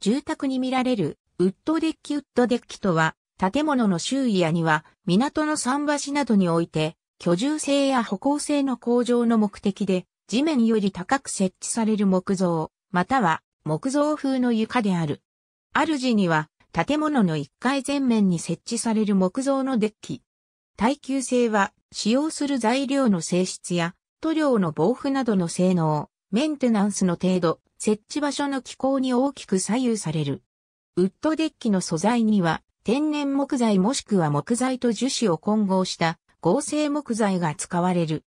住宅に見られるウッドデッキウッドデッキとは、建物の周囲や庭、港の桟橋などにおいて、居住性や歩行性の向上の目的で、地面より高く設置される木造、または木造風の床である。主には、建物の1階全面に設置される木造のデッキ。耐久性は、使用する材料の性質や、塗料の防腐などの性能、メンテナンスの程度、設置場所の気候に大きく左右される。ウッドデッキの素材には、天然木材もしくは木材と樹脂を混合した合成木材が使われる。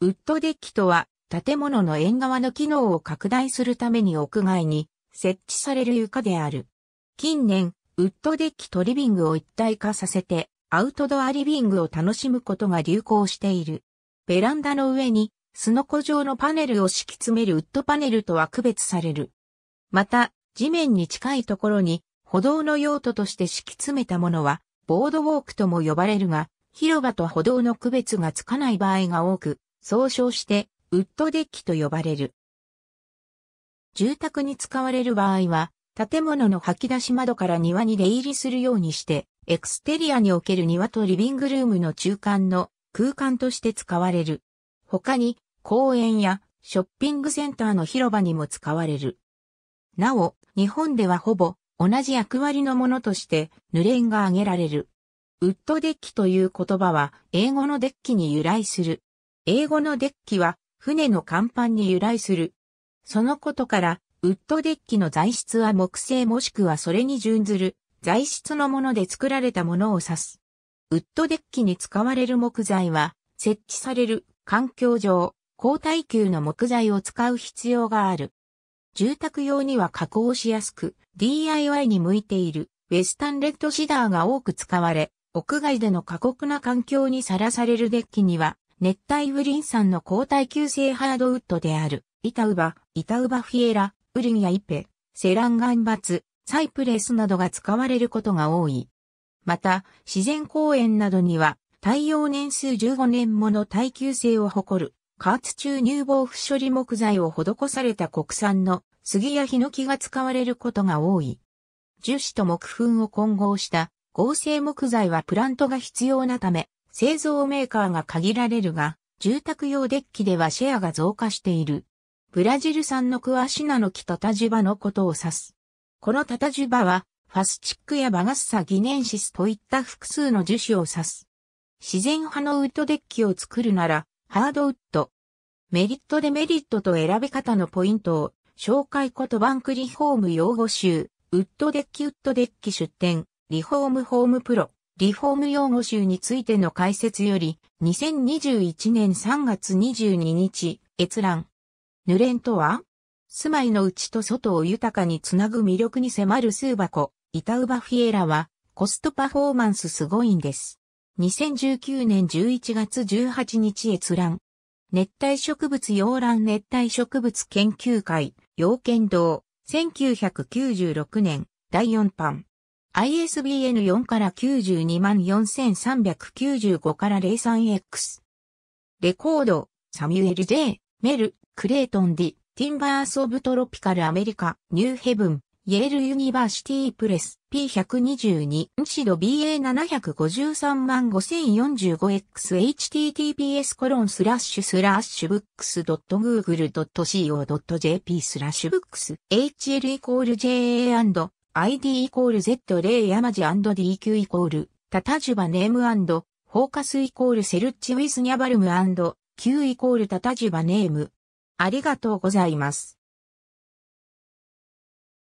ウッドデッキとは、建物の縁側の機能を拡大するために屋外に設置される床である。近年、ウッドデッキとリビングを一体化させて、アウトドアリビングを楽しむことが流行している。ベランダの上に、スノコ状のパネルを敷き詰めるウッドパネルとは区別される。また、地面に近いところに、歩道の用途として敷き詰めたものは、ボードウォークとも呼ばれるが、広場と歩道の区別がつかない場合が多く、総称して、ウッドデッキと呼ばれる。住宅に使われる場合は、建物の吐き出し窓から庭に出入りするようにして、エクステリアにおける庭とリビングルームの中間の空間として使われる。他に、公園やショッピングセンターの広場にも使われる。なお、日本ではほぼ同じ役割のものとして濡れんが挙げられる。ウッドデッキという言葉は英語のデッキに由来する。英語のデッキは船の甲板に由来する。そのことから、ウッドデッキの材質は木製もしくはそれに準ずる材質のもので作られたものを指す。ウッドデッキに使われる木材は、設置される環境上、高耐久の木材を使う必要がある。住宅用には加工しやすく、DIY に向いているウェスタンレッドシダーが多く使われ、屋外での過酷な環境にさらされるデッキには、熱帯雨林産の高耐久性ハードウッドである、イタウバ、イタウバフィエラ、ウリンやイペ、セランガンバツ、サイプレスなどが使われることが多い。また、自然公園などには、耐用年数15年もの耐久性を誇る、加圧中乳房不処理木材を施された国産の杉やヒノキが使われることが多い。樹脂と木粉を混合した合成木材はプラントが必要なため、製造メーカーが限られるが、住宅用デッキではシェアが増加している。ブラジル産のクワシナの木タタジバのことを指す。このタタジバは、ファスチックやバガッサギネンシスといった複数の樹脂を指す。自然派のウッドデッキを作るなら、ハードウッド。メリットデメリットと選び方のポイントを、紹介ことバンクリフォーム用語集、ウッドデッキウッドデッキ出展、リフォームホームプロ、リフォーム用語集についての解説より、2021年3月22日、閲覧。濡れんとは住まいの内と外を豊かにつなぐ魅力に迫る数箱、イタウバフィエラは、コストパフォーマンスすごいんです。2019年11月18日閲覧。熱帯植物洋蘭熱帯植物研究会、洋剣道、1996年、第4版。ISBN4 から924,395から 03X。レコード、サミュエル J、メル、クレイトン D、ティンバースオブトロピカルアメリカ、ニューヘブン、イェールユニバーシティプレス P122 シド BA7535045X https コロンスラッシュスラッシュブックス .google.co.jp スラッシュブックス HL イコール JA& ID イコール Z0 ヤマジ &DQ イコールタタジュバネームフォーカスイコールセルッチウィスニャバルム &Q イコールタタジュバネームありがとうございます。